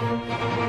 Música